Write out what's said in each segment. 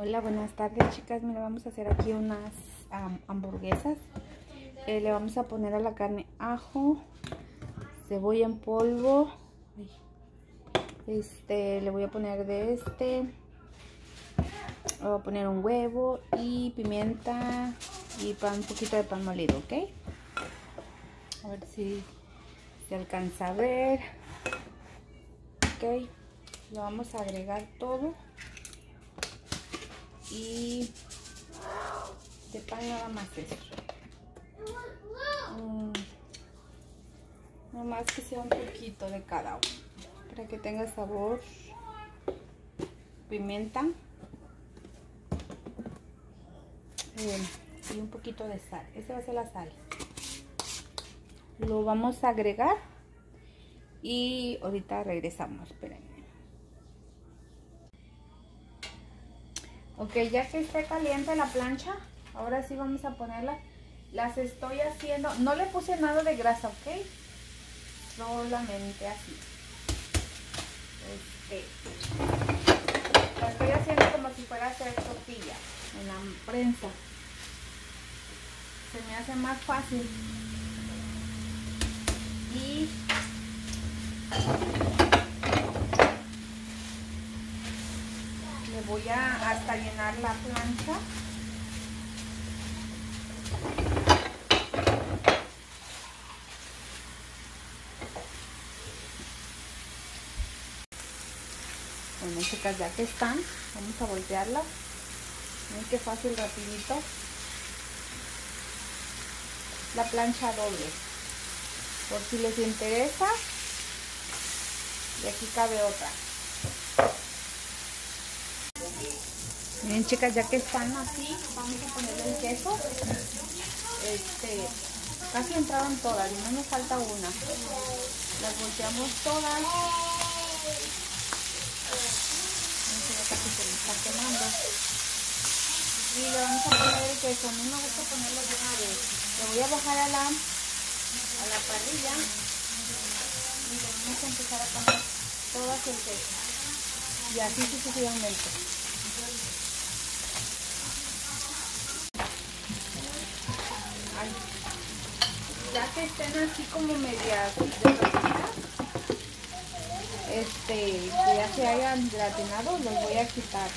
Hola, buenas tardes chicas. Mira, vamos a hacer aquí unas hamburguesas. Eh, le vamos a poner a la carne ajo, cebolla en polvo. Este, le voy a poner de este. Le voy a poner un huevo y pimienta y pan, un poquito de pan molido, ¿ok? A ver si se alcanza a ver. Ok, lo vamos a agregar todo y de pan nada más eso. Mm, nada más que sea un poquito de cada uno para que tenga sabor pimienta eh, y un poquito de sal. Esta va a ser la sal. Lo vamos a agregar y ahorita regresamos espérenme Ok, ya que esté caliente la plancha, ahora sí vamos a ponerla. Las estoy haciendo, no le puse nada de grasa, ¿ok? Solamente así. Este, la estoy haciendo como si fuera a hacer tortilla en la prensa. Se me hace más fácil. Y voy a hasta llenar la plancha bueno chicas ya que están vamos a voltearla miren qué fácil rapidito. La plancha doble. Por si les interesa y aquí cabe otra Miren chicas, ya que están así, vamos a ponerle el queso. Este, casi entraron todas, no nos falta una. Las volteamos todas. casi se está quemando. Y le vamos a poner el queso. A mí me gusta ponerlo de una vez. Le voy a bajar a la, a la parrilla. Y vamos a empezar a poner todas el queso. Y así sucesivamente. Ya que estén así como medias este, que ya se hayan gratinado, los voy a quitar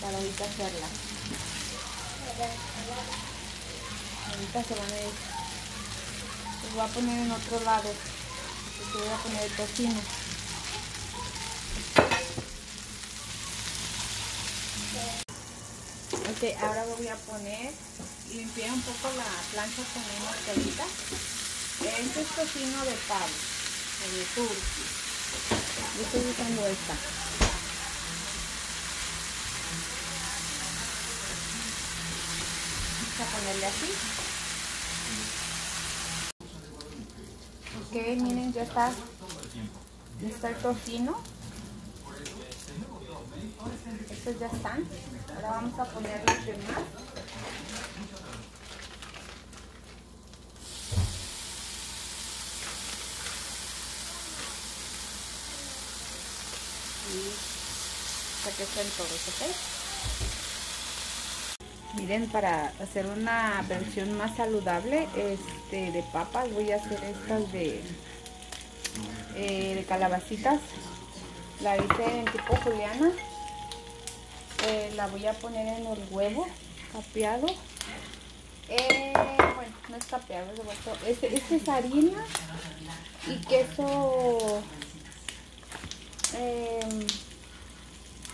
para ahorita hacerla. Ahorita se van a ir. Los voy a poner en otro lado. Porque voy a poner el tocino. Ok, ahora voy a poner limpié un poco la plancha con una marcadita. Este es tocino de pavo, de turkey. Yo estoy usando esta. Vamos a ponerle así. Ok, miren, ya está. Ya está el tocino. Estos ya están. Ahora vamos a poner los demás. que estén todos, ¿ok? Miren, para hacer una versión más saludable este, de papas, voy a hacer estas de, eh, de calabacitas. La hice en tipo juliana. Eh, la voy a poner en el huevo capeado. Eh, bueno, no es capeado, es Este, es harina y queso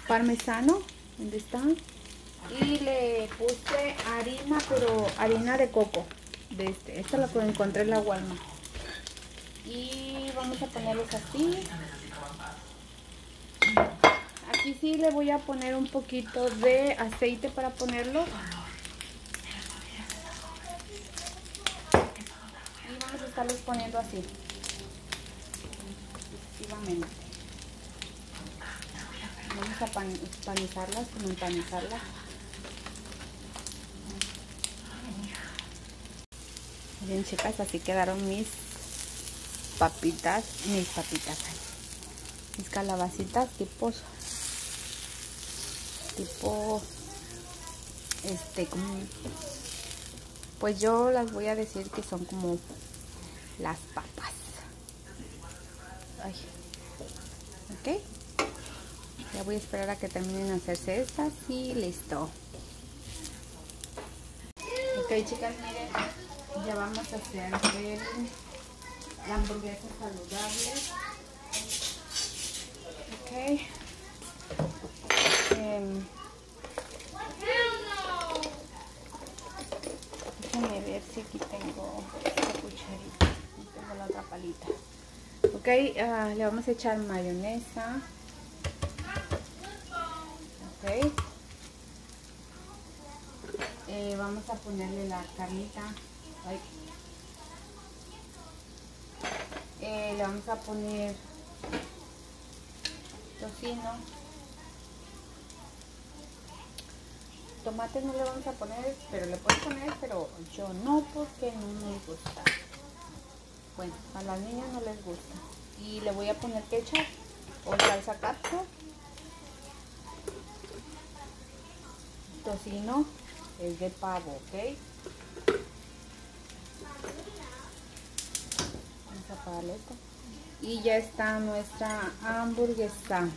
parmesano, ¿dónde está? Y le puse harina, pero harina de coco. De este. Esta la puedo encontrar en la Walmart. Y vamos a ponerlos así. Aquí sí le voy a poner un poquito de aceite para ponerlo. Y vamos a estarlos poniendo así. Sucesivamente vamos a panizarlas, como empanizarlas. Bien chicas, así quedaron mis papitas, mis papitas, mis calabacitas tipo tipo este como pues yo las voy a decir que son como las papas. Ay. ok. Ya voy a esperar a que terminen de hacerse estas y listo. Ok chicas miren ya vamos a hacer la hamburguesa saludable ok um, déjenme ver si aquí tengo esta cucharita tengo la otra palita ok uh, le vamos a echar mayonesa. Ok. Eh, vamos a ponerle la carnita. Eh, le vamos a poner tocino. Tomate no le vamos a poner pero le puedes poner pero yo no porque no me gusta bueno a las niñas no les gusta. Y le voy a poner ketchup o salsa capsa tocino es de pavo ok vamos a apagarle esto y ya está nuestra hamburguesa.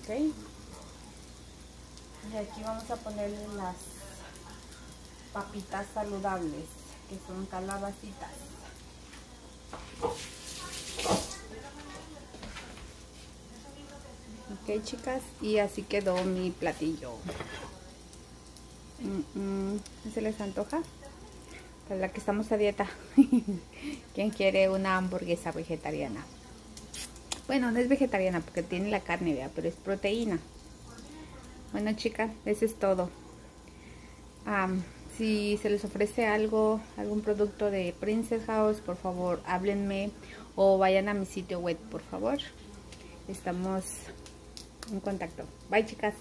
Ok y aquí vamos a ponerle las papitas saludables que son calabacitas ok chicas y así quedó mi platillo mm, ¿se les antoja? para la que estamos a dieta ¿Quién quiere una hamburguesa vegetariana? Bueno, no es vegetariana porque tiene la carne, ¿vea? pero es proteína. Bueno, chicas, eso es todo. Si se les ofrece algo, algún producto de Princess House, por favor, háblenme o vayan a mi sitio web, por favor. Estamos en contacto. Bye, chicas.